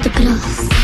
The grass.